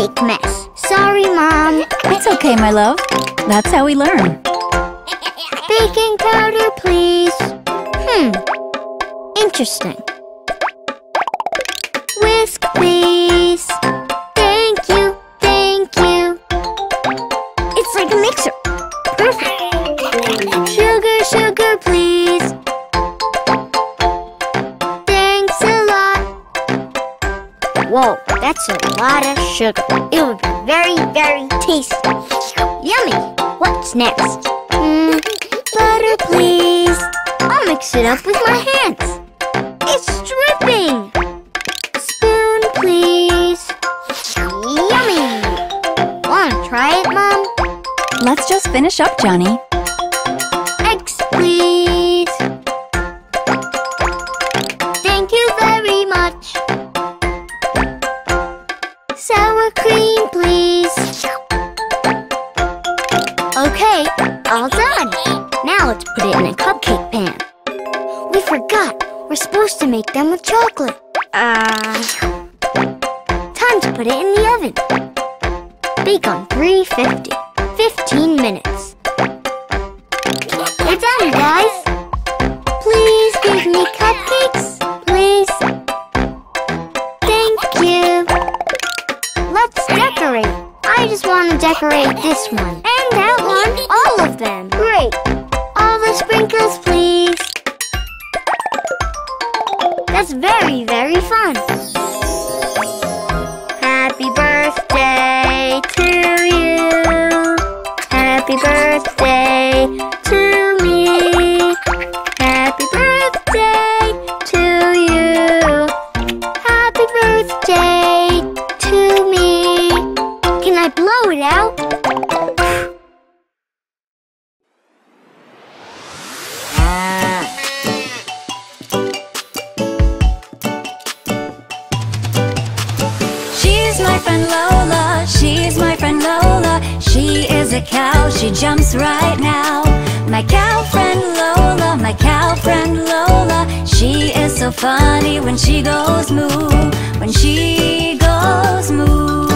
big mess. Sorry, Mom. It's okay, my love. That's how we learn. Baking powder, please. Hmm. Interesting. Whisk, please. Thank you, thank you. It's like a mixer. Perfect. Sugar, sugar, please. Thanks a lot. Whoa, that's a lot of sugar. It would be very, very tasty. Yummy. What's next? Mm, butter, please. I'll mix it up with my hands. It's dripping. Spoon, please. Yummy. Wanna try it, Mom? Let's just finish up, Johnny. Eggs, please. Okay, all done. Now let's put it in a cupcake pan. We forgot. We're supposed to make them with chocolate. Uh. Time to put it in the oven. Bake on 350. 15 minutes. We're done, guys. Please give me cupcakes. Please. Just want to decorate this one. And that one. All of them. Great. All the sprinkles, please. That's very, very fun. Happy birthday to you. Happy birthday cow, she jumps right now. My cow friend Lola, my cow friend Lola. She is so funny when she goes moo When she goes moo.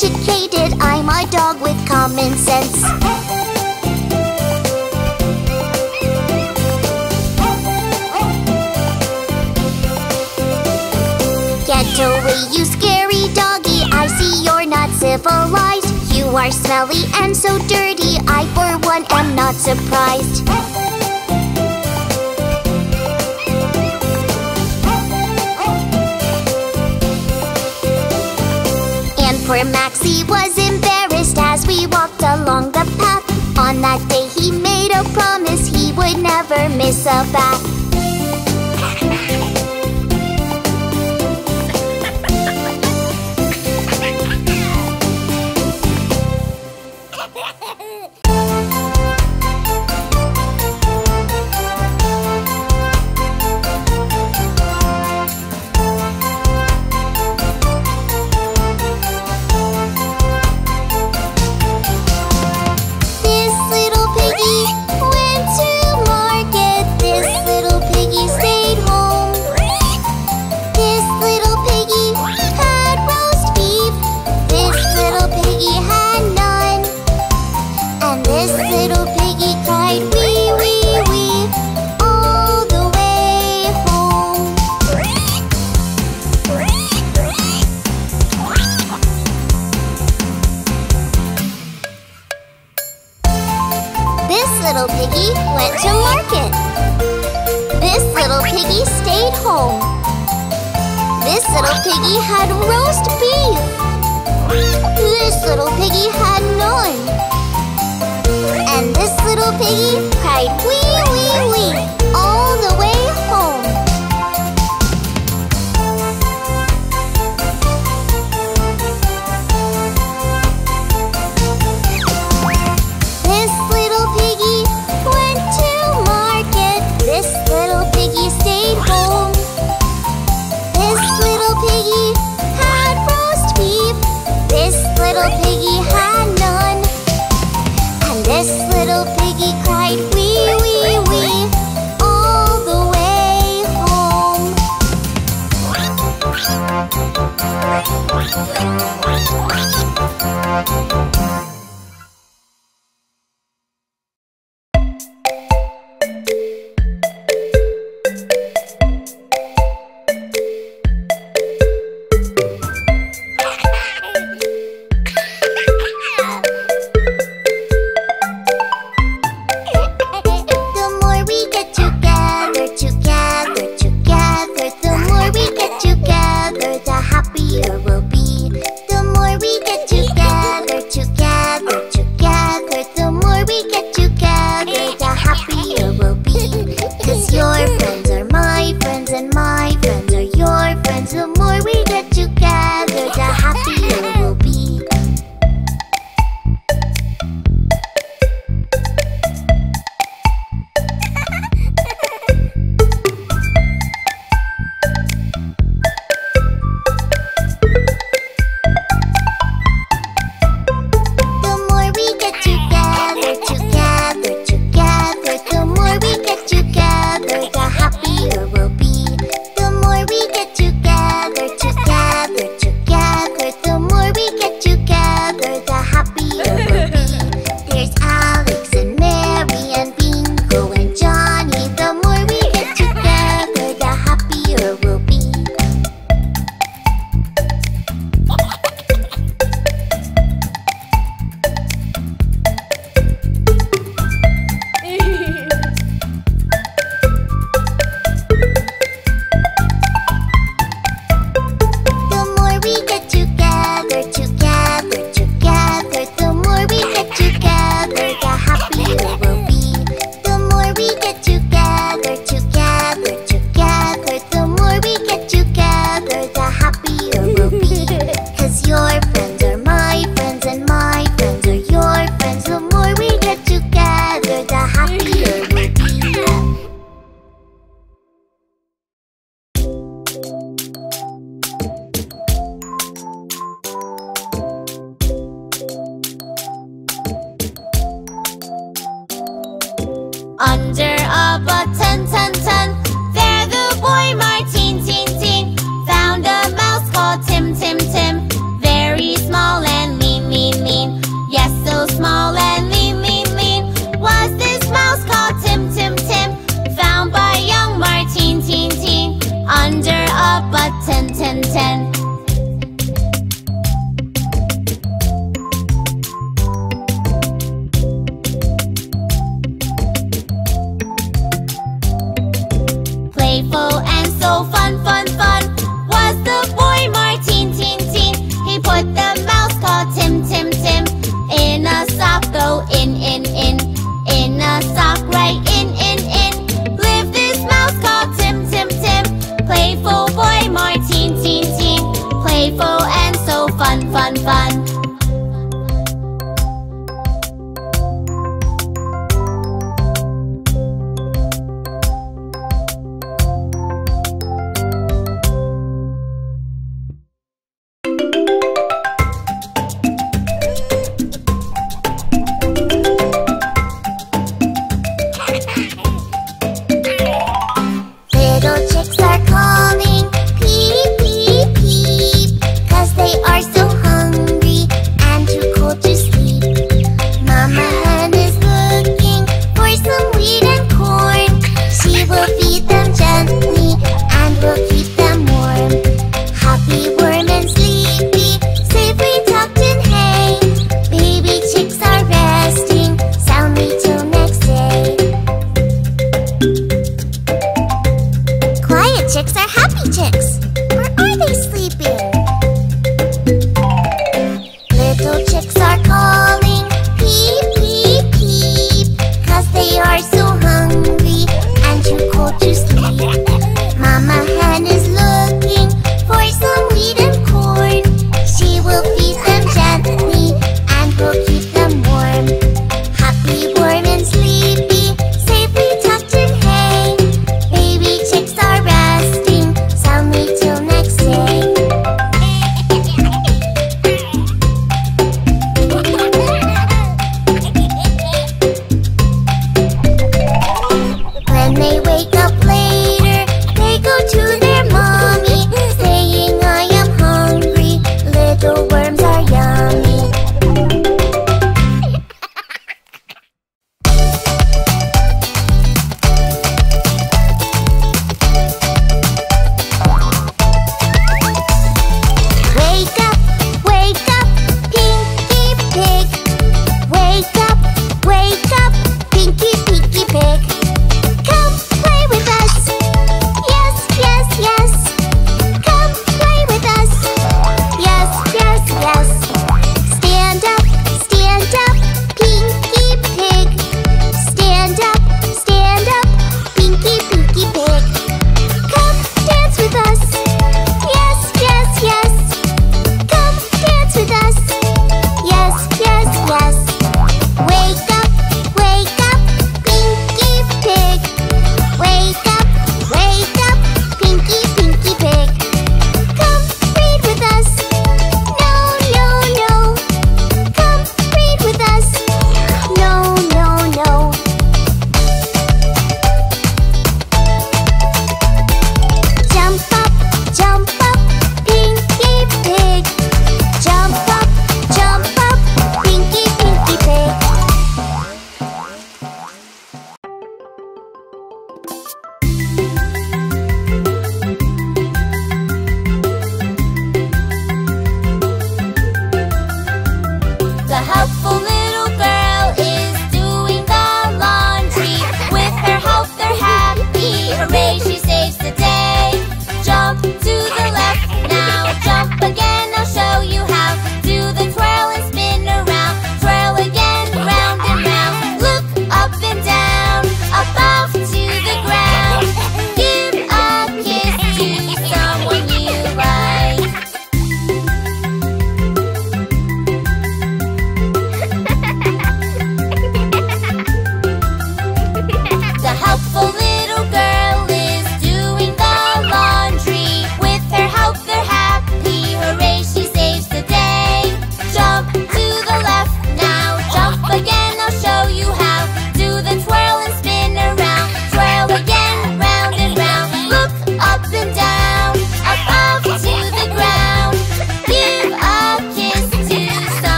educated, I'm a dog with common sense. Get away, you scary doggy, I see you're not civilized. You are smelly and so dirty, I for one am not surprised. for And that day he made a promise he would never miss a bath.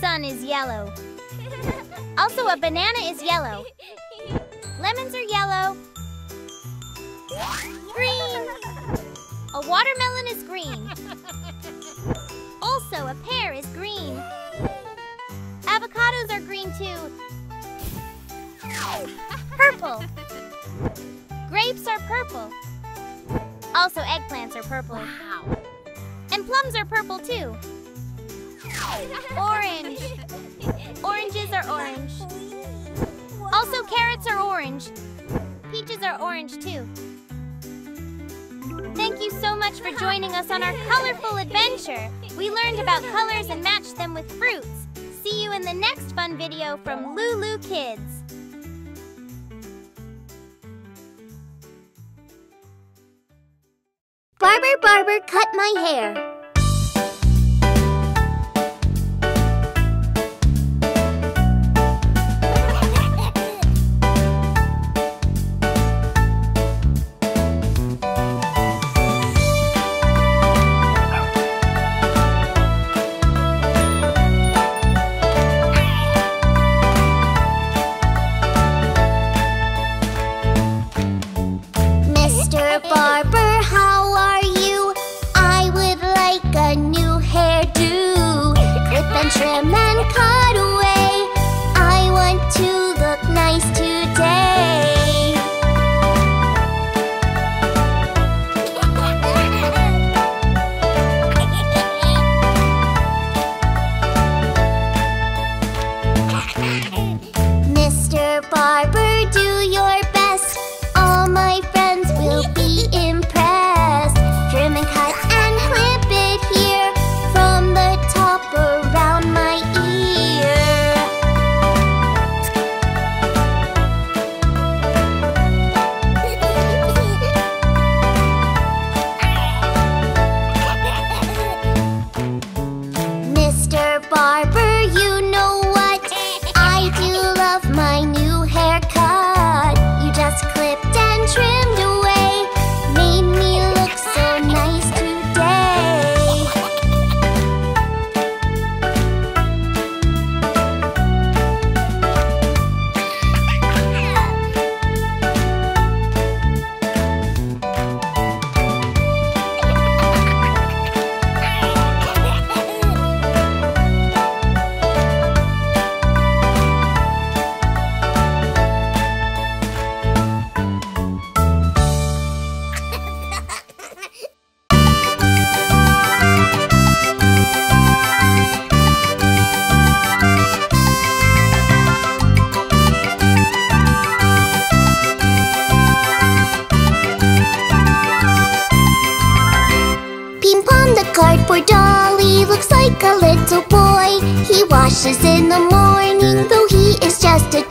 sun is yellow. Also, a banana is yellow. Lemons are yellow. Green. A watermelon is green. Also, a pear is green. Avocados are green too. Purple. Grapes are purple. Also, eggplants are purple. Wow. And plums are purple too. Orange. Oranges are orange. Also, carrots are orange. Peaches are orange, too. Thank you so much for joining us on our colorful adventure. We learned about colors and matched them with fruits. See you in the next fun video from LooLoo Kids. Barber Barber cut my hair.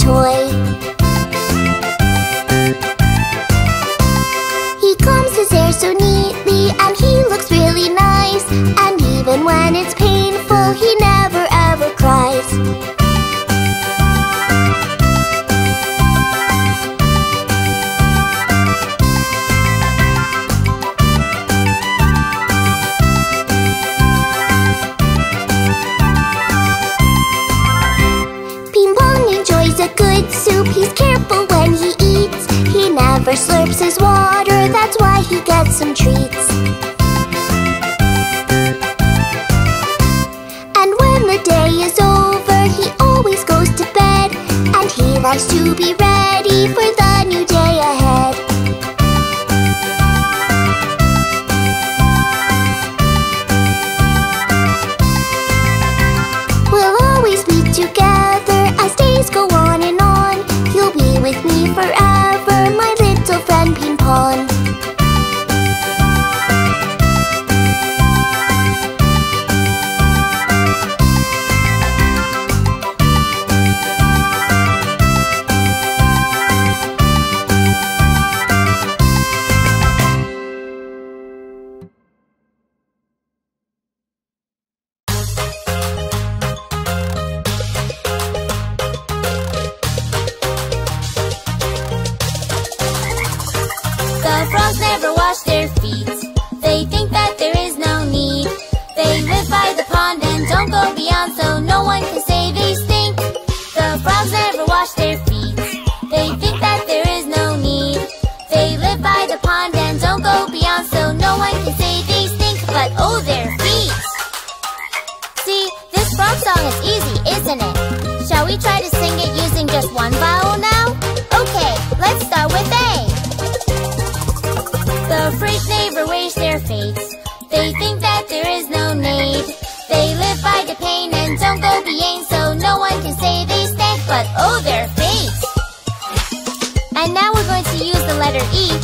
away some treats. we try to sing it using just one vowel now? Okay, let's start with A. The freight neighbor waste their fates. They think that there is no need. They live by the pain and don't go being, so no one can say they stink, but oh, their fates. And now we're going to use the letter E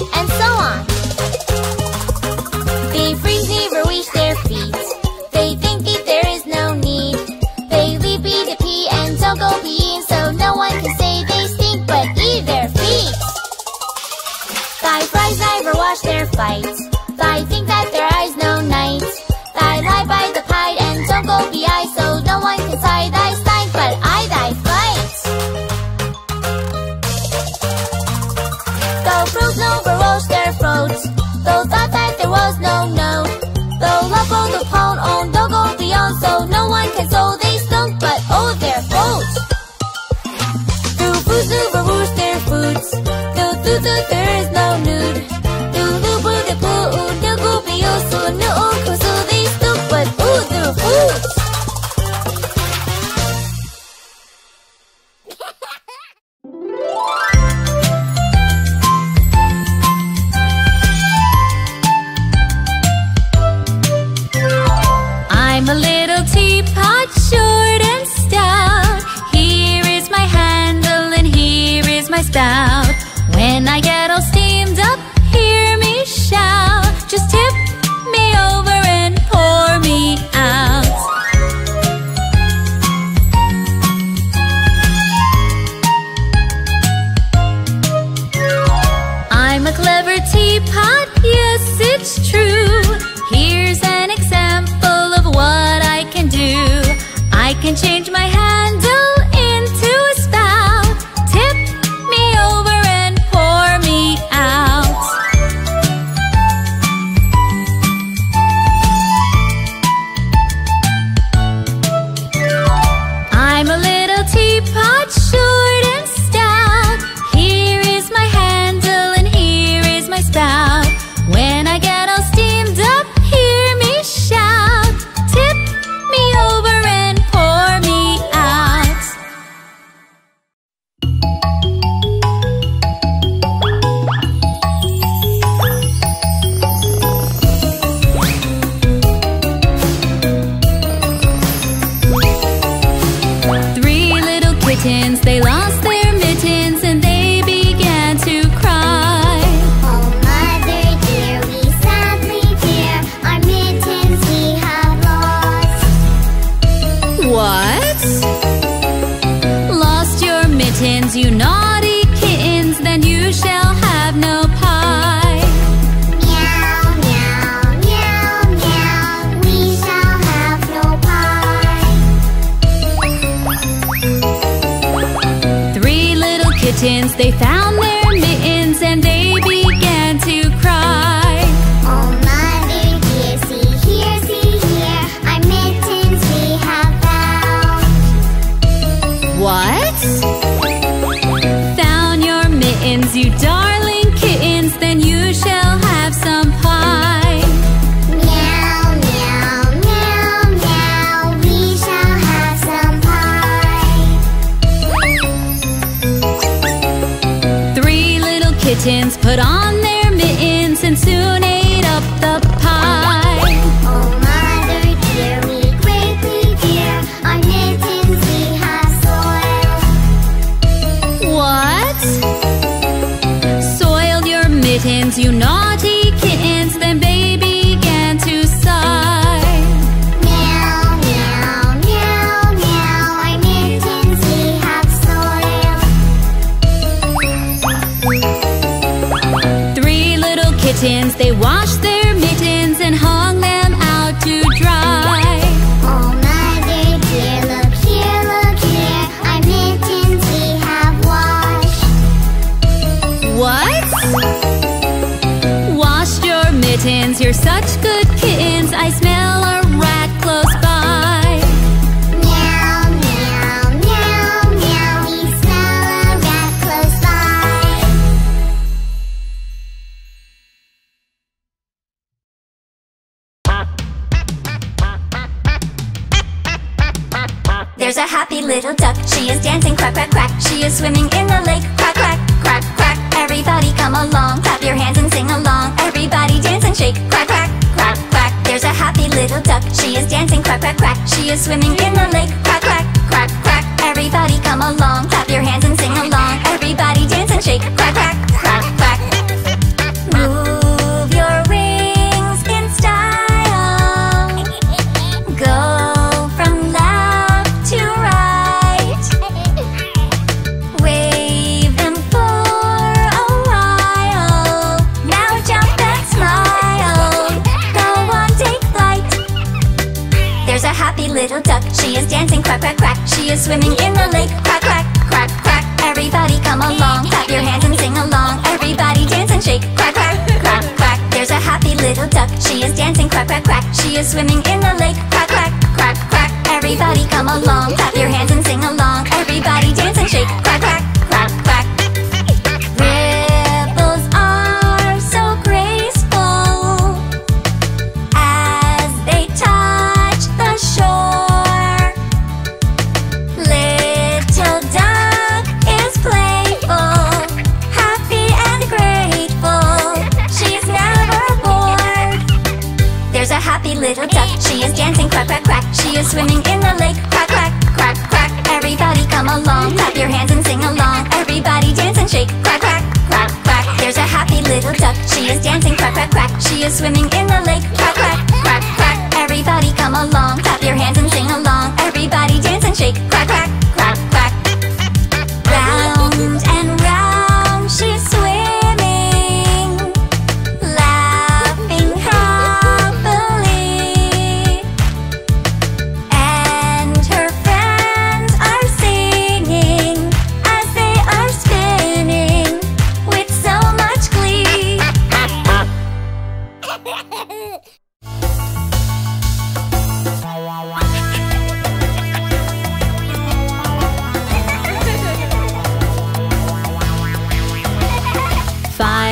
little duck. She is dancing quack quack quack. She is swimming in the lake Quack quack quack quack. Everybody come along Clap your hands and sing along. Everybody dance and shake Quack quack quack quack. There's a happy little duck. She is dancing quack quack quack. She is swimming in the lake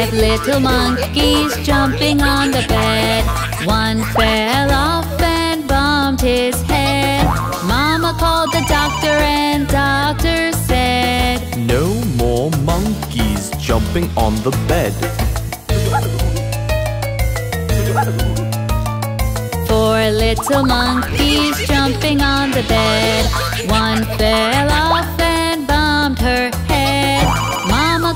five little monkeys jumping on the bed. One fell off and bumped his head. Mama called the doctor and doctor said, No more monkeys jumping on the bed. Four little monkeys jumping on the bed. One fell off and bumped her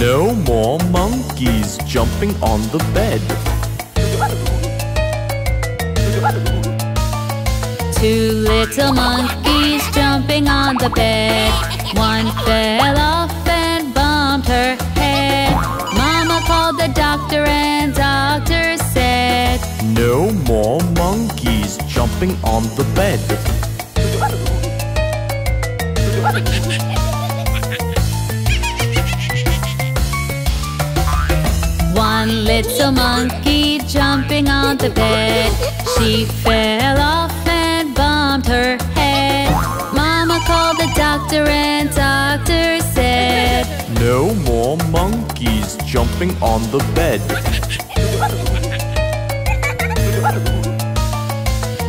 no more monkeys jumping on the bed. Two little monkeys jumping on the bed. One fell off and bumped her head. Mama called the doctor and doctor said, No more monkeys jumping on the bed. It's a monkey jumping on the bed. She fell off and bumped her head. Mama called the doctor and doctor said, No more monkeys jumping on the bed.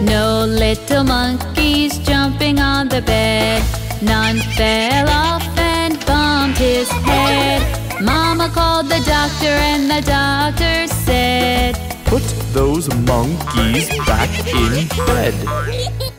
No little monkeys jumping on the bed. None fell off and bumped his head. Mama called the doctor and the doctor said, Put those monkeys back in bed.